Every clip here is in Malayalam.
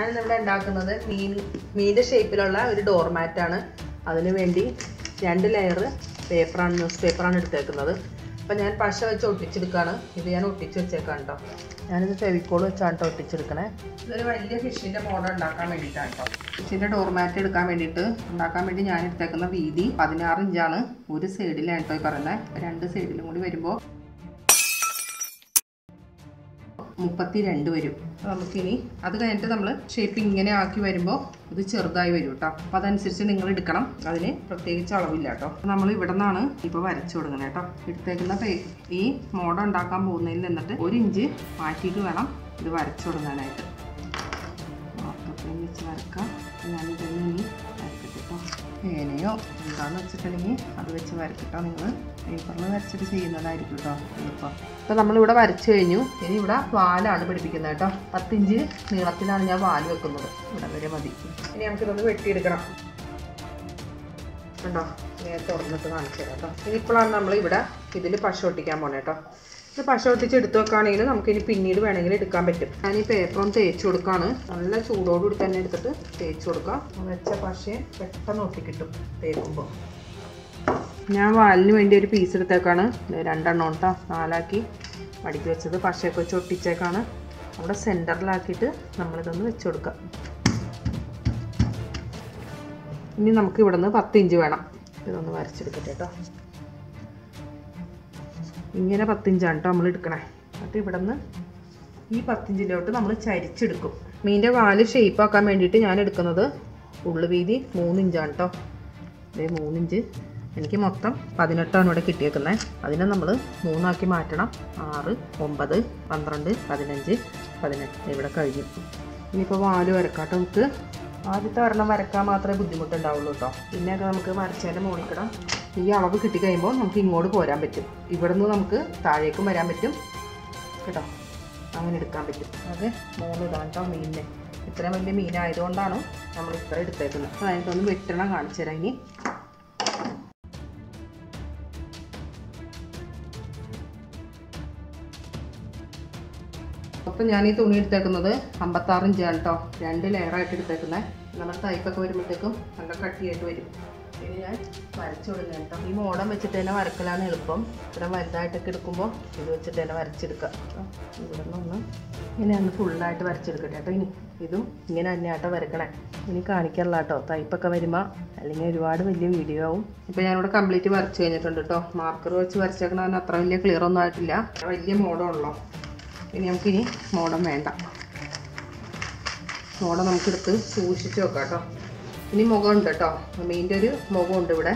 ഞാനിന്നിവിടെ ഉണ്ടാക്കുന്നത് മീൻ മീന്റെ ഷേപ്പിലുള്ള ഒരു ഡോർമാറ്റാണ് അതിനു വേണ്ടി രണ്ട് ലെയർ പേപ്പറാണ് ന്യൂസ് പേപ്പറാണ് എടുത്തേക്കുന്നത്. അപ്പം ഞാൻ പശ വെച്ച് ഒട്ടിച്ചെടുക്കുകയാണ് ഇത് ഞാൻ ഒട്ടിച്ച് വെച്ചേക്കാം കേട്ടോ ഞാനിത് ഫെവിക്കോൾ വെച്ചാണ് കേട്ടോ ഒട്ടിച്ചെടുക്കണേ. ഇതൊരു വലിയ ഫിഷിന്റെ മോഡൽ ഉണ്ടാക്കാൻ വേണ്ടിയിട്ടാണ് കേട്ടോ ഫിഷിന്റെ ഡോർമാറ്റ് എടുക്കാൻ വേണ്ടിയിട്ട് ഉണ്ടാക്കാൻ വേണ്ടി ഞാൻ എടുത്തേക്കുന്ന വീതി പതിനാറ് ഇഞ്ചാണ് ഒരു സൈഡിലാണ് കേട്ടോ ഈ പറയുന്നത് രണ്ട് സൈഡിലും കൂടി വരുമ്പോൾ മുപ്പത്തി രണ്ട് വരും. നമുക്കിനി അത് കഴിഞ്ഞിട്ട് നമ്മൾ ഷേപ്പ് ഇങ്ങനെ ആക്കി വരുമ്പോൾ ഇത് ചെറുതായി വരും കേട്ടോ അപ്പം അതനുസരിച്ച് നിങ്ങൾ എടുക്കണം. അതിന് പ്രത്യേകിച്ച് അളവില്ല കേട്ടോ നമ്മൾ ഇവിടെ നിന്നാണ് ഇപ്പോൾ വരച്ചു കൊടുക്കുന്നത് കേട്ടോ എടുത്തേക്കുന്ന ഈ മോഡ ഉണ്ടാക്കാൻ പോകുന്നതിൽ നിന്നിട്ട് ഒരു ഇഞ്ച് മാറ്റിയിട്ട് വേണം ഇത് വരച്ചു കൊടുക്കാനായിട്ട്. വെച്ച് വരക്കാം. ഞാനിതന്നെ ഇനി കേട്ടോ പേനയോ എന്താണെന്ന് വെച്ചിട്ടുണ്ടെങ്കിൽ അത് വെച്ച് വരച്ചിട്ടോ നിങ്ങൾ. പേപ്പറിൽ വരച്ചിട്ട് ചെയ്യുന്നതായിരിക്കും കേട്ടോ എളുപ്പം അപ്പോൾ നമ്മളിവിടെ വരച്ചു കഴിഞ്ഞു. ഇനി ഇവിടെ വാലാണ് പിടിപ്പിക്കുന്നത് കേട്ടോ. പത്തിഞ്ച് നീളത്തിലാണ് ഞാൻ വാൽ വെക്കുന്നത്. ഇവിടെ വരെ മതി. ഇനി നമുക്കിതൊന്ന് വെട്ടിയെടുക്കണം. കണ്ടോ? നേരെ തുറന്നിട്ട് കാണിച്ചു തരാം കേട്ടോ. ഇനിയിപ്പോഴാണ് നമ്മൾ ഇവിടെ ഇതിൽ പശ ഒട്ടിക്കാൻ പോണേ കേട്ടോ. ഇത് പശ ഒട്ടിച്ച് എടുത്തു വെക്കുകയാണെങ്കിൽ നമുക്കിനി പിന്നീട് വേണമെങ്കിൽ എടുക്കാൻ പറ്റും. ഞാൻ ഈ പേപ്പറും തേച്ച് കൊടുക്കുകയാണ് നല്ല ചൂടോടുകൂടി തന്നെ എടുത്തിട്ട് തേച്ച് കൊടുക്കാം. വെച്ച പശയെ പെട്ടെന്ന് ഒട്ടിക്കിട്ടും തേക്കുമ്പോൾ. ഞാൻ വാലിന് വേണ്ടി ഒരു പീസ് എടുത്തേക്കാണ്. രണ്ടെണ്ണം കേട്ടോ നാലാക്കി മടിക്ക് വെച്ചത് പശയൊക്കെ വെച്ച് ഒട്ടിച്ചേക്കാണ്. നമ്മുടെ സെന്ററിലാക്കിയിട്ട് നമ്മളിതൊന്ന് വെച്ച് കൊടുക്കാം. ഇനി നമുക്ക് ഇവിടെ പത്ത് ഇഞ്ച് വേണം. ഇതൊന്ന് വരച്ചെടുക്കട്ടെ കേട്ടോ ഇങ്ങനെ പത്തിഞ്ചാണ് കേട്ടോ നമ്മൾ എടുക്കണേ. എന്നിട്ട് ഇവിടെ നിന്ന് ഈ പത്തിഞ്ചിലോട്ട് നമ്മൾ ചരിച്ചെടുക്കും. മീന്റെ വാൽ ഷേപ്പ് ആക്കാൻ വേണ്ടിയിട്ട് ഞാൻ എടുക്കുന്നത് ഉള്ളു വീതി മൂന്നിഞ്ചാണ് കേട്ടോ ഇതേ മൂന്നിഞ്ച്. എനിക്ക് മൊത്തം പതിനെട്ടാണ് ഇവിടെ കിട്ടിയേക്കുന്നത് അതിനെ നമ്മൾ മൂന്നാക്കി മാറ്റണം. ആറ് ഒമ്പത് പന്ത്രണ്ട് പതിനഞ്ച് പതിനെട്ട്. ഇവിടെ കഴിഞ്ഞു. ഇനിയിപ്പോൾ വാൽ വരക്കാട്ടോ നമുക്ക്. ആദ്യത്തെ ഒരെണ്ണം വരക്കാൻ മാത്രമേ ബുദ്ധിമുട്ടുണ്ടാവുള്ളൂ കേട്ടോ പിന്നെയൊക്കെ നമുക്ക് വരച്ചതിന്റെ മോണിക്കിടാം ഈ അളവ് കിട്ടിക്കഴിയുമ്പോൾ നമുക്ക് ഇങ്ങോട്ട് പോരാൻ പറ്റും. ഇവിടെ നിന്ന് നമുക്ക് താഴേക്കും വരാൻ പറ്റും. കേട്ടോ? അങ്ങനെ എടുക്കാൻ പറ്റും. അത് മൂന്ന് ഇതാണ് കേട്ടോ മീനിന്. ഇത്രയും വലിയ മീനായതുകൊണ്ടാണ് നമ്മൾ ഇത്ര എടുത്തേക്കുന്നത്. അപ്പോൾ ഒന്ന് വെട്ടണം കാണിച്ചു തരാം ഇനി. അപ്പം ഞാൻ ഈ തുണി എടുത്തേക്കുന്നത് അമ്പത്താറ് ഇഞ്ചാണ് കേട്ടോ. രണ്ട് ലെയറായിട്ട് എടുത്തേക്കുന്നത് നമ്മുടെ തൈപ്പൊക്കെ വരുമ്പോഴത്തേക്കും നല്ല കട്ടിയായിട്ട് വരും. ഇനി ഞാൻ വരച്ചു കൊടുക്കുക കേട്ടോ. ഈ മോഡം വെച്ചിട്ട് തന്നെ വരക്കലാണ് എളുപ്പം. ഇത്ര വലുതായിട്ടൊക്കെ എടുക്കുമ്പോൾ ഇത് വെച്ചിട്ട് തന്നെ വരച്ചെടുക്കാം. ഇവിടെ നിന്ന് ഇങ്ങനെ ഒന്ന് ഫുള്ളായിട്ട് വരച്ചെടുക്കട്ടെ കേട്ടോ. ഇനി ഇതും ഇങ്ങനെ തന്നെ ആട്ടോ വരക്കണേ. ഇനി കാണിക്കാറില്ല കേട്ടോ. തൈപ്പൊക്കെ വരുമ്പോൾ അല്ലെങ്കിൽ ഒരുപാട് വലിയ വീഡിയോ ആവും. ഇപ്പോൾ ഞാനിവിടെ കംപ്ലീറ്റ് വരച്ച് കഴിഞ്ഞിട്ടുണ്ട് കേട്ടോ. മാർക്കർ വെച്ച് വരച്ചേക്കണതിന് അത്ര വലിയ ക്ലിയർ ഒന്നും ആയിട്ടില്ല. വലിയ മോഡമുള്ളൂ ഇനി നമുക്കിനി മോഡം വേണ്ട. മോഡം നമുക്കെടുത്ത് സൂക്ഷിച്ച് വെക്കാം കേട്ടോ. ഇനി മുഖമുണ്ട് കേട്ടോ. മീന്റെ ഒരു മുഖമുണ്ട് ഇവിടെ.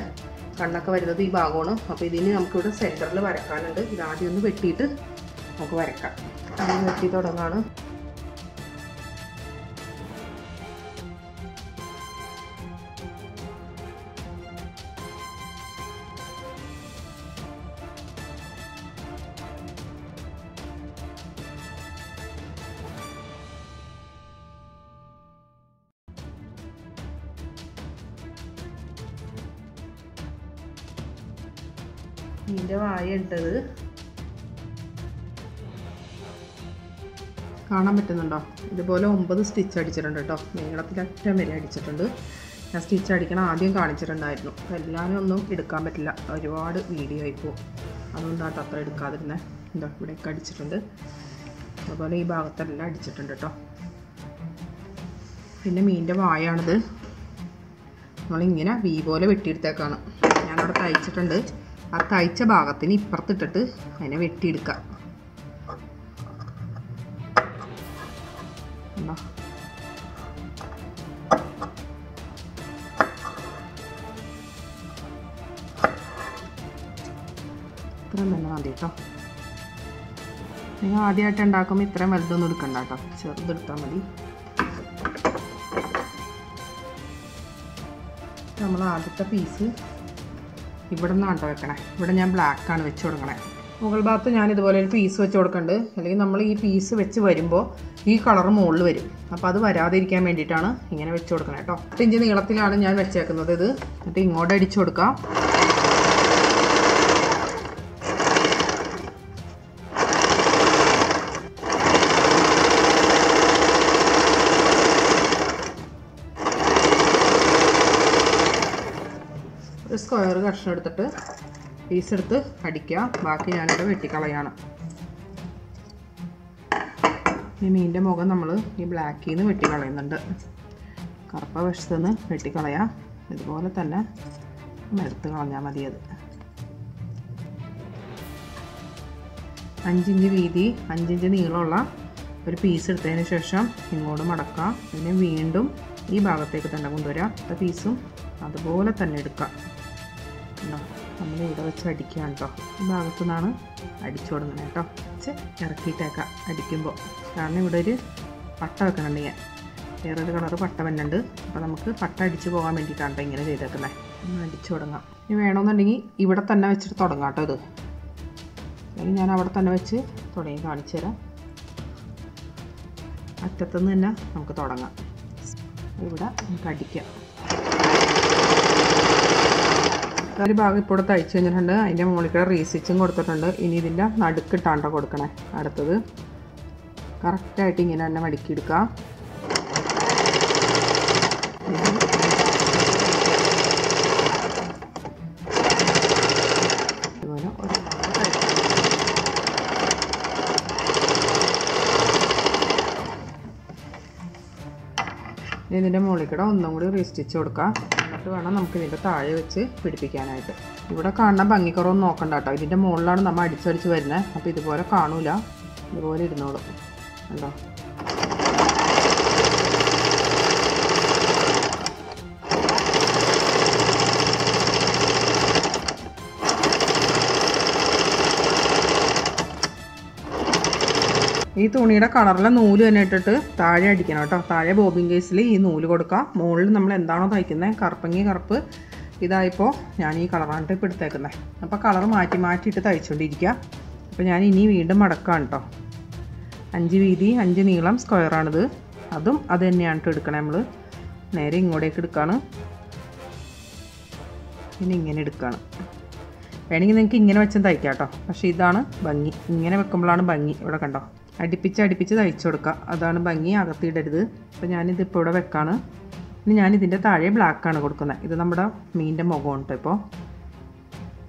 കണ്ണൊക്കെ വരുന്നത് ഈ ഭാഗമാണ്. അപ്പോൾ ഇതിന് നമുക്കിവിടെ സെന്ററിൽ വരക്കാനുണ്ട് ഇതാദ്യം ഒന്ന് വെട്ടിയിട്ട് നമുക്ക് വരക്കാം അത് വെട്ടി തുടങ്ങാണ്. മീന്റെ വായ ഇട്ടത് കാണാൻ പറ്റുന്നുണ്ടോ? ഇതുപോലെ ഒമ്പത് സ്റ്റിച്ച് അടിച്ചിട്ടുണ്ട് കേട്ടോ. നീളത്തിലറ്റം വരെ അടിച്ചിട്ടുണ്ട്. ഞാൻ സ്റ്റിച്ച് അടിക്കണം ആദ്യം കാണിച്ചിട്ടുണ്ടായിരുന്നു. എല്ലാവരും ഒന്നും എടുക്കാൻ പറ്റില്ല. ഒരുപാട് വീഡിയോ ആയിപ്പോൾ അതുകൊണ്ടാട്ടോ അത്ര എടുക്കാതിരുന്നത് എന്താ ഇവിടെയൊക്കെ അടിച്ചിട്ടുണ്ട്. അതുപോലെ ഈ ഭാഗത്തെല്ലാം അടിച്ചിട്ടുണ്ട് കേട്ടോ. പിന്നെ മീനിന്റെ വായാണിത്. നമ്മളിങ്ങനെ വീ പോലെ വെട്ടിയെടുത്തേക്കാണ്. ഞാനവിടെ തയ്ച്ചിട്ടുണ്ട്. ആ തയ്ച്ച ഭാഗത്തിന് ഇപ്പുറത്തിട്ടിട്ട് അതിനെ വെട്ടിയെടുക്കാം? ഇത്രയും തന്നെ മതി കേട്ടോ. നിങ്ങൾ ആദ്യമായിട്ട് ഉണ്ടാക്കുമ്പോൾ ഇത്രയും വലുതൊന്നും എടുക്കണ്ട കേട്ടോ. ചെറുതെടുത്താൽ മതി. നമ്മൾ ആദ്യത്തെ പീസ് ഇവിടെ നിന്നാണ് വെക്കണേ? ഇവിടെ ഞാൻ ബ്ലാക്കാണ് വെച്ച് കൊടുക്കണേ. മുകൾ ഭാഗത്ത് ഞാൻ ഇതുപോലെ ഒരു പീസ് വെച്ച് കൊടുക്കുന്നുണ്ട് അല്ലെങ്കിൽ നമ്മൾ ഈ പീസ് വെച്ച് വരുമ്പോൾ ഈ കളർ മുകളിൽ വരും. അപ്പോൾ അത് വരാതിരിക്കാൻ വേണ്ടിയിട്ടാണ് ഇങ്ങനെ വെച്ച് കൊടുക്കണേ കേട്ടോ ഇഞ്ച് നീളത്തിലാണ് ഞാൻ വെച്ചേക്കുന്നത് ഇത്. എന്നിട്ട് ഇങ്ങോട്ട് അടിച്ചു കൊടുക്കാം. കഷ്ണം എടുത്തിട്ട് പീസ് എടുത്ത് അടിക്കുക. ബാക്കി ഞാനിവിടെ വെട്ടിക്കളയാണ്. ഈ മീനിന്റെ മുഖം നമ്മൾ ഈ ബ്ലാക്കിൽ നിന്ന് വെട്ടിക്കളയുന്നുണ്ട്. കറുപ്പ വശത്തുനിന്ന് വെട്ടിക്കളയാം. ഇതുപോലെ തന്നെ എടുത്ത് കളഞ്ഞാൽ മതി അത് അഞ്ചിഞ്ച് വീതി അഞ്ചിഞ്ച് നീളമുള്ള ഒരു പീസ് എടുത്തതിന് ശേഷം ഇങ്ങോട്ട് മടക്കാം പിന്നെ വീണ്ടും ഈ ഭാഗത്തേക്ക് തന്നെ കൊണ്ടുവരാം അടുത്ത പീസും അതുപോലെ തന്നെ എടുക്കാം കണ്ടോ നമ്മൾ ഇവിടെ വെച്ച് അടിക്കുകയാണ് കേട്ടോ. ഈ ഭാഗത്തു നിന്നാണ് അടിച്ചു കൊടുക്കുന്നത് കേട്ടോ. വെച്ച് ഇറക്കിയിട്ടേക്കാം. അടിക്കുമ്പോൾ. കാരണം ഇവിടെ ഒരു പട്ട വെക്കുന്നുണ്ട് ഞാൻ വേറൊരു കളറ് പട്ട വന്നുണ്ട് അപ്പോൾ നമുക്ക് പട്ട അടിച്ച് പോകാൻ വേണ്ടിയിട്ടാണ് ട്ടോ ഇങ്ങനെ ചെയ്തേക്കുന്നത്. ഒന്ന് അടിച്ചു തുടങ്ങാം. ഇനി വേണമെന്നുണ്ടെങ്കിൽ ഇവിടെ തന്നെ വെച്ചിട്ട് തുടങ്ങാം കേട്ടോ ഇത്. അല്ലെങ്കിൽ ഞാൻ അവിടെ തന്നെ വെച്ച് തുടങ്ങി കാണിച്ചു തരാം. അറ്റത്തുനിന്ന് തന്നെ നമുക്ക് തുടങ്ങാം. ഇവിടെ നമുക്ക് അടിക്കാം. ഒരു ഭാഗം ഇപ്പോൾ തയ്ച്ച് കഴിഞ്ഞിട്ടുണ്ട്. അതിന്റെ മുകളിൽ റീസിച്ചും കൊടുത്തിട്ടുണ്ട്. ഇനി ഇതിന്റെ നടുക്കിട്ടാണ്ട കൊടുക്കണേ. അടുത്തത് കറക്റ്റായിട്ട് ഇങ്ങനെ തന്നെ മടുക്കിയെടുക്കുക ഇതിന്റെ മുകളിൽ കൂടെ ഒന്നും കൂടി റീസ്റ്റിച്ച് കൊടുക്കാം എന്നിട്ട് വേണം നമുക്ക് ഇതിന്റെ താഴെ വെച്ച് പിടിപ്പിക്കാനായിട്ട്. ഇവിടെ കാണുന്ന ഭംഗിക്കുറവ് നോക്കണ്ട കേട്ടോ. ഇതിന്റെ മുകളിലാണ് നമ്മൾ അടിച്ചടിച്ച് വരുന്നത്. അപ്പോൾ ഇതുപോലെ കാണൂല. ഇതുപോലെ ഇരുന്നോളും. കണ്ടോ? ഈ തുണിയുടെ കളറിലെ നൂൽ തന്നെ ഇട്ടിട്ട് താഴെ അടിക്കണം കേട്ടോ. താഴെ ബോബിൻ കേസിൽ ഈ നൂൽ കൊടുക്കാം. മുകളിൽ നമ്മൾ എന്താണോ തയ്ക്കുന്നത് കറുപ്പങ്ങി കറുപ്പ്. ഇതായിപ്പോൾ ഞാൻ ഈ കളറാണ് ഇപ്പോൾ എടുത്തേക്കുന്നത് അപ്പോൾ കളർ മാറ്റി മാറ്റിയിട്ട് തയ്ച്ചുകൊണ്ടിരിക്കുക അപ്പോൾ ഞാൻ ഇനി വീണ്ടും മടക്കാം കേട്ടോ അഞ്ച് വീതി അഞ്ച് നീളം സ്ക്വയറാണിത്. അതും അത് തന്നെയാണ് കേട്ടോ എടുക്കണേ നമ്മൾ നേരെ ഇങ്ങോട്ടേക്ക് എടുക്കുകയാണ് പിന്നെ ഇങ്ങനെ എടുക്കുകയാണ് വേണമെങ്കിൽ നിങ്ങൾക്ക് ഇങ്ങനെ വെച്ചും തയ്ക്കാം കേട്ടോ പക്ഷേ ഇതാണ് ഭംഗി. ഇങ്ങനെ വെക്കുമ്പോഴാണ് ഭംഗി. ഇവിടെ കണ്ടോ? അടുപ്പിച്ച് അടുപ്പിച്ച് തയ്ച്ചു കൊടുക്കുക. അതാണ് ഭംഗി അകത്തിടരുത് അപ്പോൾ ഞാനിത് ഇപ്പോൾ ഇവിടെ വെക്കാണ്. ഇനി ഞാനിതിന്റെ താഴെ ബ്ലാക്കാണ് കൊടുക്കുന്നത്. ഇത് നമ്മുടെ മീനിന്റെ മുഖമുണ്ട് ഇപ്പോൾ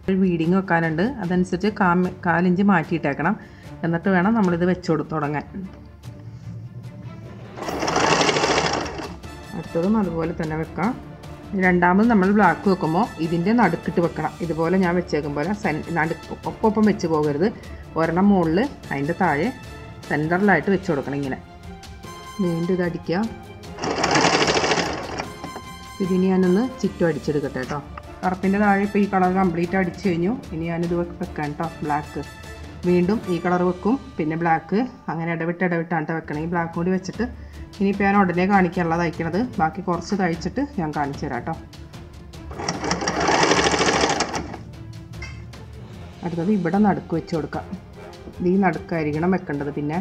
ഒരു വീഡിങ് വെക്കാനുണ്ട്. അതനുസരിച്ച് കാ കാലിഞ്ച് മാറ്റിയിട്ടേക്കണം. എന്നിട്ട് വേണം നമ്മളിത് വെച്ച് കൊടുത്ത് തുടങ്ങാൻ. അടുത്തതും അതുപോലെ തന്നെ വെക്കാം. രണ്ടാമത് നമ്മൾ ബ്ലാക്ക് വെക്കുമ്പോൾ ഇതിന്റെ നടുക്കിട്ട് വെക്കണം. ഇതുപോലെ ഞാൻ വെച്ചേക്കും പോലെ സെൻ നടുക്ക് ഒപ്പം വെച്ച് പോകരുത്. ഒരെണ്ണം മുകളിൽ അതിന്റെ താഴെ സെന്ററിലായിട്ട് വെച്ച് കൊടുക്കണം ഇങ്ങനെ. വീണ്ടും ഇത് അടിക്കുക ഇതിനി ഞാനൊന്ന് ചുറ്റും അടിച്ചെടുക്കട്ടെ കേട്ടോ. കറുപ്പിന്റെ താഴെ ഇപ്പോൾ ഈ കളർ കംപ്ലീറ്റ് അടിച്ച് കഴിഞ്ഞു. ഇനി ഞാനിത് വെക്കാൻ കേട്ടോ ബ്ലാക്ക് വീണ്ടും ഈ കളർ വെക്കും പിന്നെ ബ്ലാക്ക് അങ്ങനെ ഇടവിട്ട് ഇടവിട്ടാണ് വെക്കണം. ഈ ബ്ലാക്ക് കൂടി വെച്ചിട്ട് ഇനിയിപ്പോൾ ഞാൻ ഉടനെ കാണിക്കാനുള്ള തയ്ക്കണത് ബാക്കി കുറച്ച് തയ്ച്ചിട്ട് ഞാൻ കാണിച്ചു തരാം കേട്ടോ അടുത്തത് ഇവിടെ നടുക്ക് വെച്ച് കൊടുക്കാം. ഈ നടുക്കായിരിക്കണം വെക്കേണ്ടത് പിന്നെ.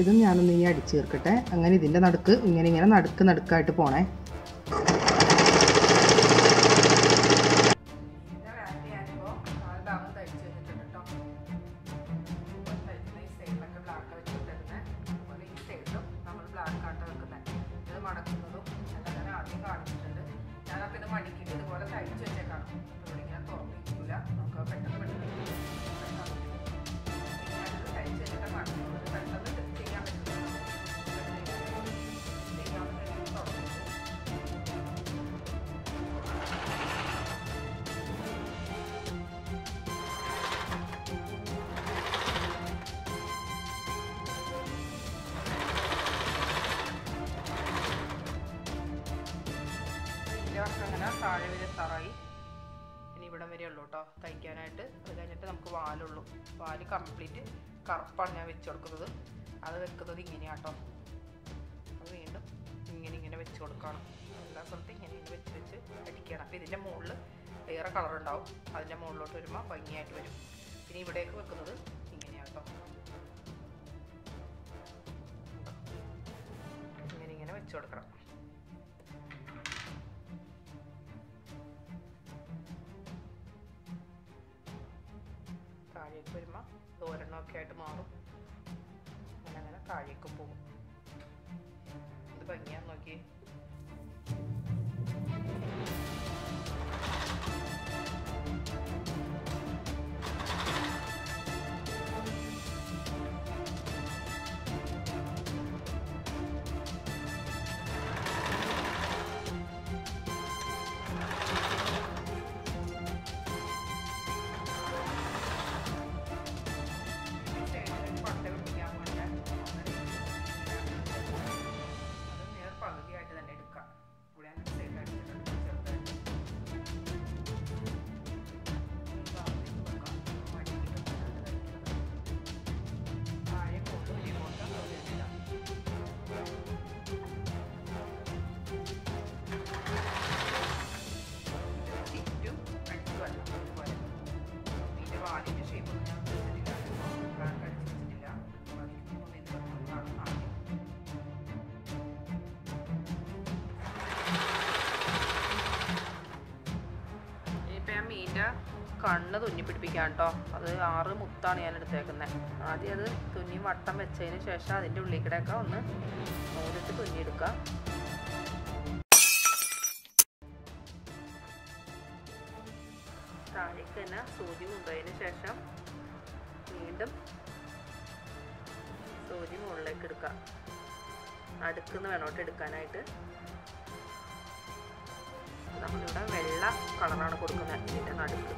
ഇതും ഞാനൊന്ന് ഈ അടിച്ചു തീർക്കട്ടെ. അങ്ങനെ ഇതിന്റെ നടുക്ക് ഇങ്ങനെ ഇങ്ങനെ നടുക്ക് നടുക്കായിട്ട് പോണേ. മടിക്കിട്ട് ഇതുപോലെ തയ്ച്ചു വെച്ചേക്കാണ്. ഇവിടെ ഇങ്ങനെ തുറന്നിരിക്കില്ല നമുക്ക് പെട്ടെന്ന് പെട്ടെന്ന് താഴെ വരെ എത്താറായി ഇനി ഇവിടം വരെ ഉള്ളൂ കേട്ടോ തയ്ക്കാനായിട്ട്. അത് കഴിഞ്ഞിട്ട് നമുക്ക് വാലുള്ളൂ. വാൽ കംപ്ലീറ്റ് കറുപ്പാണ് ഞാൻ വെച്ച് കൊടുക്കുന്നത്. അത് വെക്കുന്നത് ഇങ്ങനെയാട്ടോ അത് വീണ്ടും ഇങ്ങനെ ഇങ്ങനെ വെച്ച് കൊടുക്കണം. എല്ലാ സ്ഥലത്തും ഇങ്ങനെ ഇങ്ങനെ വെച്ച് വെച്ച് അടിക്കണം. അപ്പോൾ ഇതിന്റെ മുകളിൽ വേറെ കളർ ഉണ്ടാവും. അതിന്റെ മുകളിലോട്ട് വരുമ്പോൾ ഭംഗിയായിട്ട് വരും. പിന്നെ ഇവിടേക്ക് വെക്കുന്നത് ഇങ്ങനെയാട്ടോ ഇങ്ങനെ ഇങ്ങനെ വെച്ച് കൊടുക്കണം. താഴേക്ക് വരുമ്പോൾ തോരണമൊക്കെ ആയിട്ട് മാറും. അങ്ങനെ അങ്ങനെ താഴേക്കും പോകും. ഇത് ഭംഗിയാന്ന് നോക്കി കണ്ണ് തുന്നി പിടിപ്പിക്കാം കേട്ടോ അത് ആറ് മുത്താണ് ഞാൻ എടുത്തേക്കുന്നത് ആദ്യം അത് തുന്നി വട്ടം വെച്ചതിന് ശേഷം അതിന്റെ ഉള്ളിൽ കൂടെയൊക്കെ ഒന്ന് നൂലിട്ട് തുന്നിയെടുക്കുക താഴേക്ക് തന്നെ സൂചി കൊണ്ടുപോയതിന് ശേഷം വീണ്ടും സൂചി മുകളിലേക്ക് എടുക്കുക അടുക്കുന്ന് വേണോട്ട് എടുക്കാനായിട്ട്. നമ്മളിവിടെ വെള്ള കളറാണ് കൊടുക്കുന്നത് ഇതിന്റെ നടുക്ക്.